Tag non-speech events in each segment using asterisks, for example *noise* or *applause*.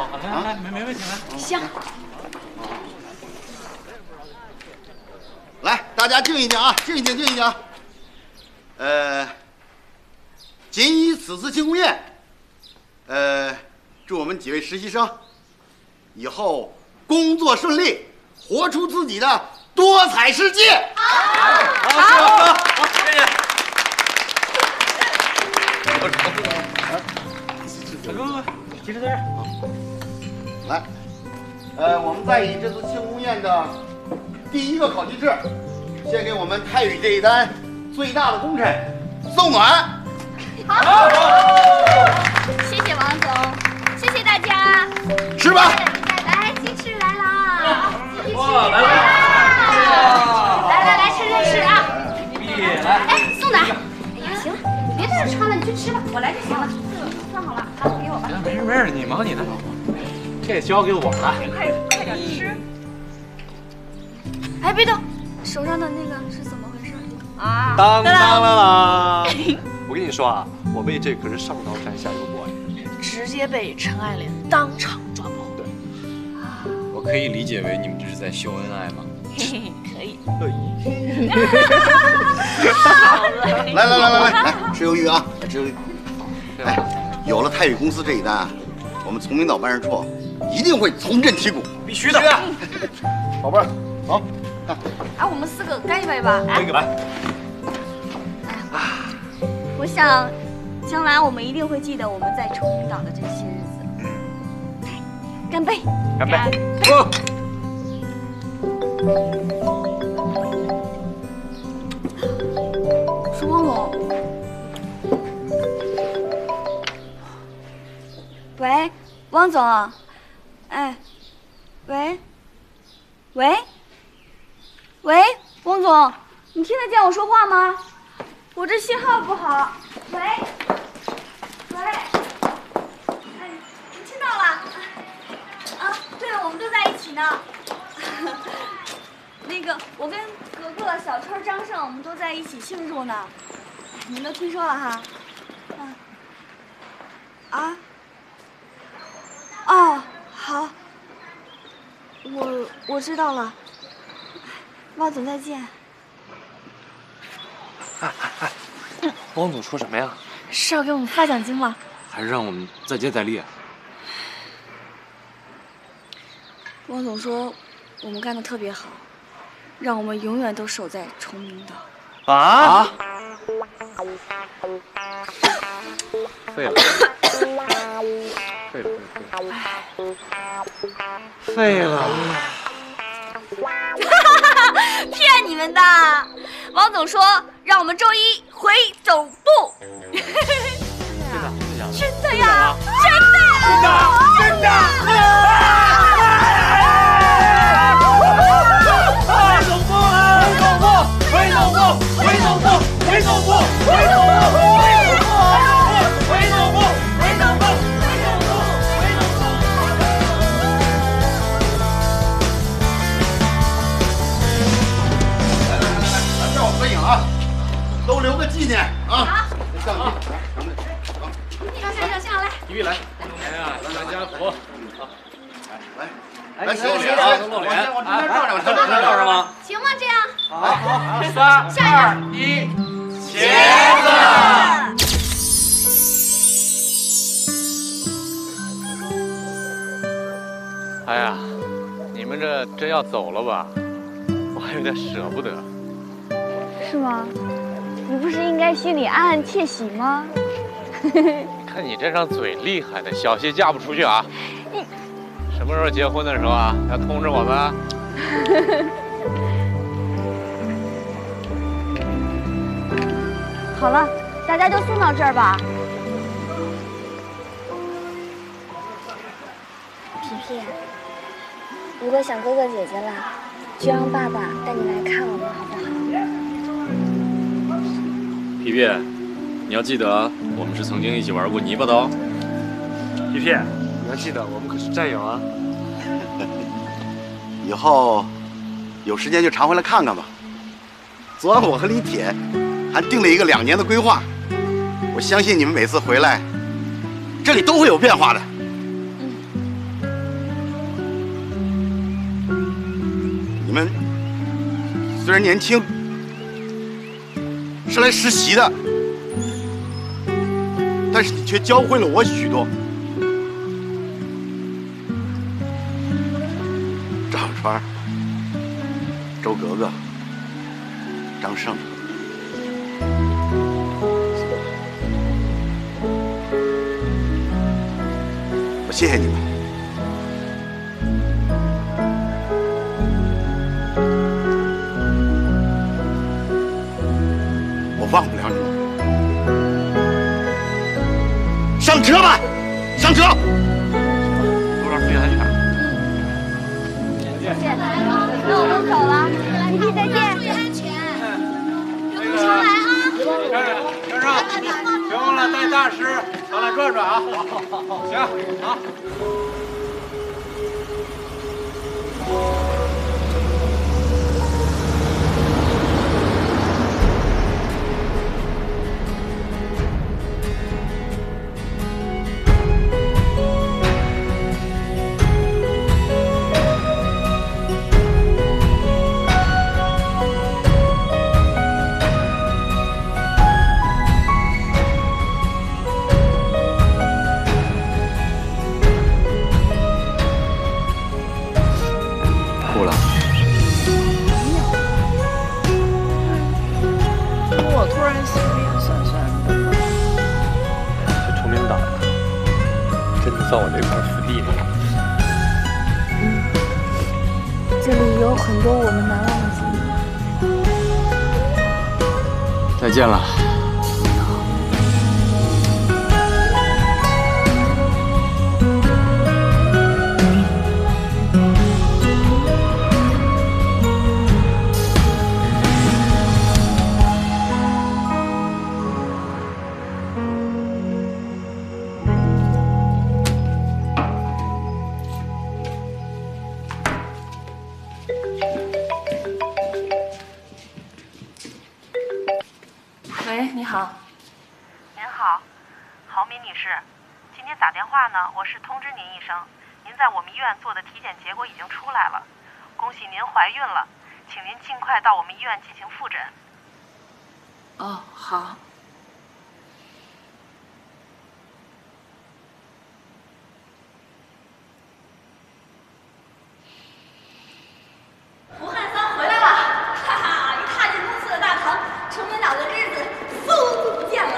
好，好，好，来，没没问题，来。行。来，大家静一静啊，静一静，静一静。呃，谨以此次庆功宴，呃，祝我们几位实习生以后工作顺利，活出自己的多彩世界。好，好，好，谢谢。小哥哥，几十字。来，呃，我们再以这次庆功宴的第一个烤鸡翅，献给我们泰宇这一单最大的功臣宋暖。好，谢谢王总，谢谢大家。吃吧。来，鸡翅来了。哇，来了。来来来，吃吃吃啊。来。哎，宋暖。哎呀，行了，你别在这穿了，你去吃吧，我来就行了。算好了，拿给我吧。没事没事，你忙你的。这交给我了。快快点吃。哎，别动，手上的那个是怎么回事？啊！当当当当！我跟你说啊，我妹这可是上刀山下油锅呀，直接被陈爱莲当场抓包。对。我可以理解为你们这是在秀恩爱吗？*laughs* 可以。来来来来来来，吃鱿鱼啊！吃鱿鱼。哎，有了泰宇公司这一单，我们崇明岛办事处一定会重振旗鼓。必须的。*laughs* 宝贝儿，走。哎，我们四个干一杯吧！干一个来。哎，我想，将来我们一定会记得我们在崇明岛的这些日子。干杯！干杯！是汪总。喂，汪总。哎，喂，喂。喂，汪总，你听得见我说话吗？我这信号不好。喂，喂，哎，你听到了？啊，对了，我们都在一起呢。*laughs* 那个，我跟格格、小春、张胜，我们都在一起庆祝呢。你们都听说了哈？嗯。啊？哦，好。我我知道了。汪总再见。哎哎哎，汪总说什么呀？是要给我们发奖金吗？还是让我们再接再厉？汪总说我们干的特别好，让我们永远都守在崇明岛。啊？废了！*laughs* 废了！*laughs* 骗你们的！王总说让我们周一回总部。真的呀？真的呀？真的！真的！回总部！回总部！回总部！回总部！回总部！回总部！都留个纪念啊！好，相机，咱们好，照相照相来，体育来，来呀，大家福，好，来，来，露脸啊，露脸，往中间照两张，照上吗？行吗？这样，好好，三二一，茄子。哎呀，你们这真要走了吧？我还有点舍不得。是吗？你不是应该心里暗暗窃喜吗？*laughs* 看你这张嘴厉害的，小心嫁不出去啊！你什么时候结婚的时候啊？要通知我们。*laughs* 好了，大家就送到这儿吧。皮皮，如果想哥哥姐姐了，就让爸爸带你来看我们，好不好？皮皮，你要记得，我们是曾经一起玩过泥巴的哦。皮皮，你要记得，我们可是战友啊。*laughs* 以后有时间就常回来看看吧。昨晚我和李铁还定了一个两年的规划，我相信你们每次回来这里都会有变化的。你们虽然年轻，是来实习的，但是你却教会了我许多。张小川、周格格、张胜。我谢谢你们。车吧，上车。路上注意安全。那我们走了，弟弟再见。常来啊！先生，别忘了带大师上来转转啊！行，好。见了。呢，我是通知您一声，您在我们医院做的体检结果已经出来了，恭喜您怀孕了，请您尽快到我们医院进行复诊。哦，好。胡汉三回来了，哈哈！一踏进公司的大堂，崇明岛的日子嗖就不见了。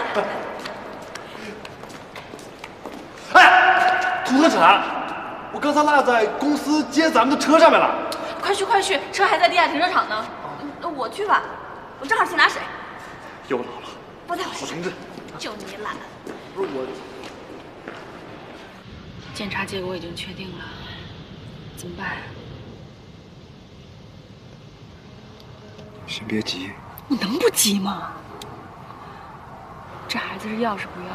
哎，涂特产，我刚才落在公司接咱们的车上面了。快去快去，车还在地下停车场呢。嗯我去吧，我正好去拿水。又老了，不在我身上，同志，就你懒。不是我，检查结果已经确定了，怎么办？先别急，我能不急吗？这孩子是要是不要？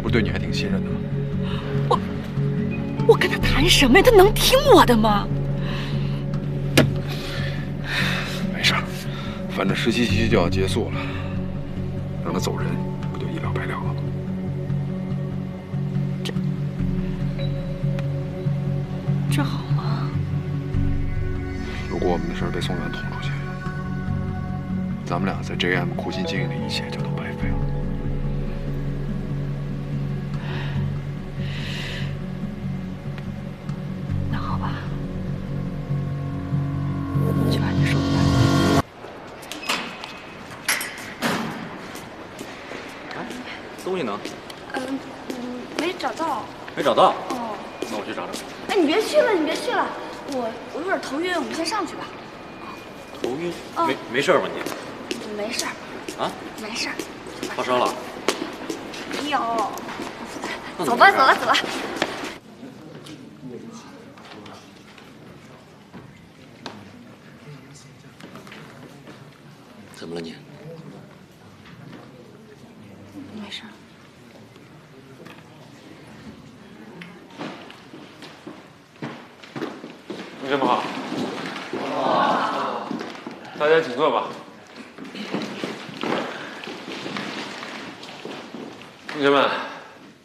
他不是对你还挺信任的吗？我我跟他谈什么呀？他能听我的吗？没事，反正实习期就要结束了，让他走人，不就一了百了了吗？这这好吗？如果我们的事儿被宋远捅出去，咱们俩在 JM 苦心经营的一切就都东西呢？嗯嗯，没找到。没找到。哦。那我去找找。哎，你别去了，你别去了，我我有点头晕，我们先上去吧。头晕？哦没没事吧你？没事儿，啊？没事儿。发烧了？没有。走吧，走吧，走吧。怎么了你？没事同学们好，大家请坐吧。同学们，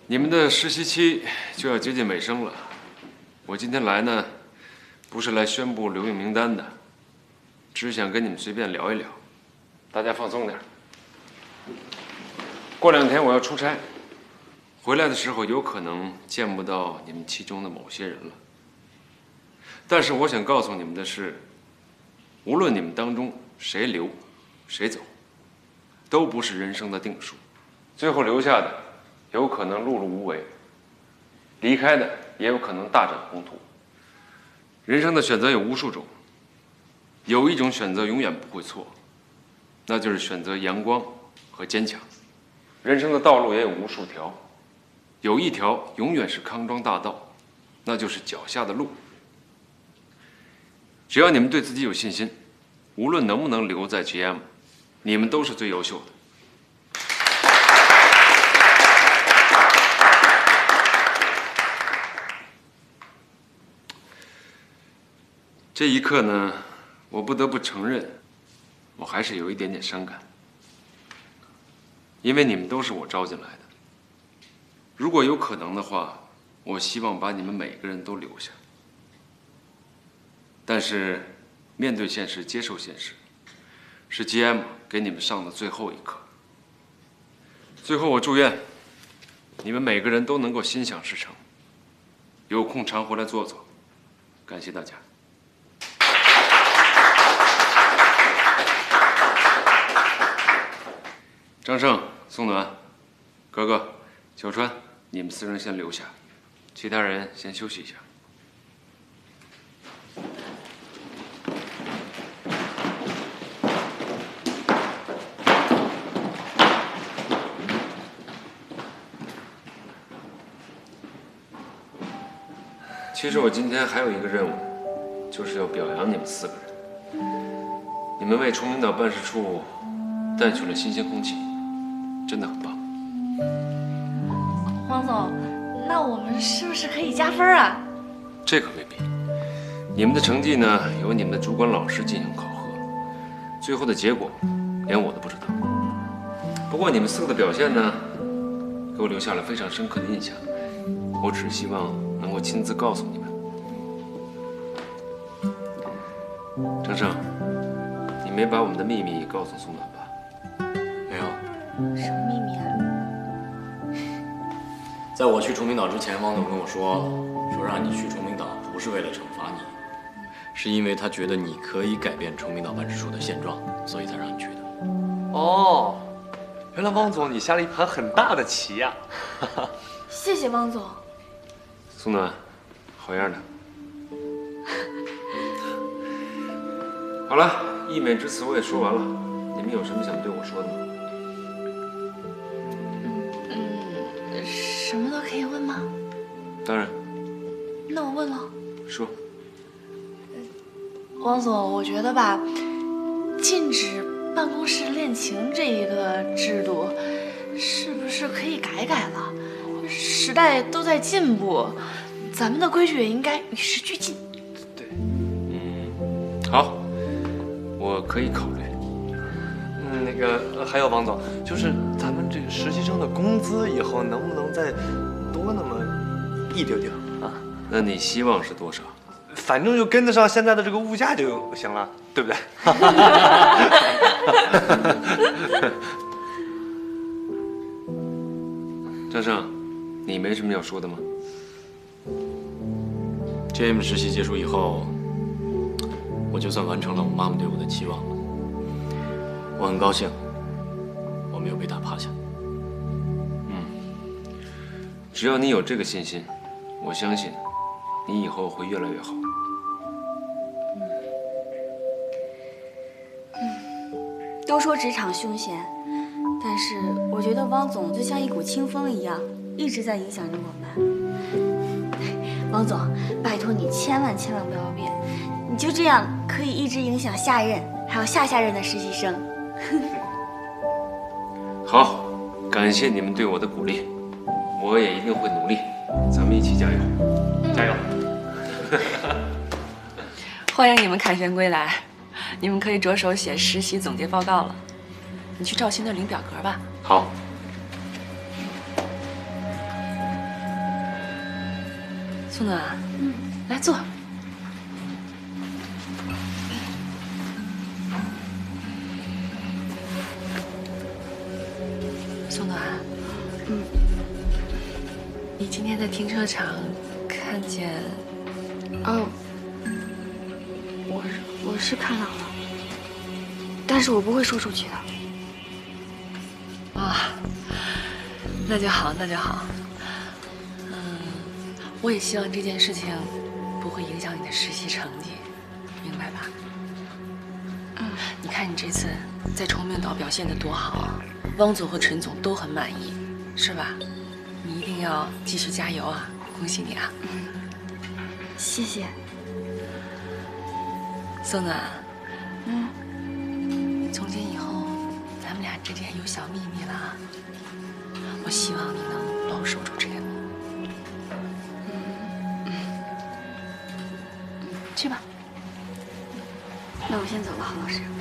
你们的实习期就要接近尾声了。我今天来呢，不是来宣布留用名单的，只是想跟你们随便聊一聊，大家放松点。过两天我要出差，回来的时候有可能见不到你们其中的某些人了。但是我想告诉你们的是，无论你们当中谁留，谁走，都不是人生的定数。最后留下的，有可能碌碌无为；离开的，也有可能大展宏图。人生的选择有无数种，有一种选择永远不会错，那就是选择阳光和坚强。人生的道路也有无数条，有一条永远是康庄大道，那就是脚下的路。只要你们对自己有信心，无论能不能留在 GM，你们都是最优秀的。这一刻呢，我不得不承认，我还是有一点点伤感，因为你们都是我招进来的。如果有可能的话，我希望把你们每个人都留下。但是，面对现实，接受现实，是 GM 给你们上的最后一课。最后，我祝愿你们每个人都能够心想事成，有空常回来坐坐。感谢大家。张胜、宋暖、格格、小川，你们四人先留下，其他人先休息一下。其实我今天还有一个任务，就是要表扬你们四个人。你们为崇明岛办事处带去了新鲜空气，真的很棒。黄总，那我们是不是可以加分啊？这可未必。你们的成绩呢，由你们的主管老师进行考核，最后的结果连我都不知道。不过你们四个的表现呢，给我留下了非常深刻的印象。我只希望能够亲自告诉你们。程程，你没把我们的秘密告诉宋暖吧？没有。什么秘密啊？*laughs* 在我去崇明岛之前，汪总跟我说，说让你去崇明岛不是为了惩罚你，是因为他觉得你可以改变崇明岛办事处的现状，所以才让你去的。哦，原来汪总你下了一盘很大的棋呀、*laughs* *laughs* 谢谢汪总。宋暖，好样的！*laughs* 好了，溢美之词我也说完了，你们有什么想对我说的吗？嗯，什么都可以问吗？当然，那我问了。说。汪总，我觉得吧，禁止办公室恋情这一个制度，是不是可以改改了？时代都在进步，咱们的规矩也应该与时俱进。对，嗯好，我可以考虑。嗯，那个呃还有王总，就是咱们这个实习生的工资以后能不能再多那么一丢丢啊？那你希望是多少？反正就跟得上现在的这个物价就行了，对不对？*laughs* *laughs* 张胜，你没什么要说的吗？JM 实习结束以后，我就算完成了我妈妈对我的期望了。我很高兴，我没有被打趴下。嗯，只要你有这个信心，我相信你以后会越来越好。都说职场凶险，但是我觉得汪总就像一股清风一样，一直在影响着我们。*laughs* 王总，拜托你千万千万不要变，你就这样可以一直影响下任，还有下下任的实习生。*laughs* 好，感谢你们对我的鼓励，我也一定会努力，咱们一起加油，加油！*laughs* 欢迎你们凯旋归来，你们可以着手写实习总结报告了。你去赵鑫那领表格吧。好。宋暖，嗯，来坐。宋暖，嗯，你今天在停车场看见？哦，我我是看到了，但是我不会说出去的。啊，那就好，那就好。嗯，我也希望这件事情不会影响你的实习成绩，明白吧？嗯，你看你这次在崇明岛表现的多好啊，汪总和陈总都很满意，是吧？你一定要继续加油啊！恭喜你啊！嗯，谢谢。宋暖，嗯，从今以后咱们俩之间有小秘密了啊！我希望你能保守住这个。去吧。那我先走了，郝老师。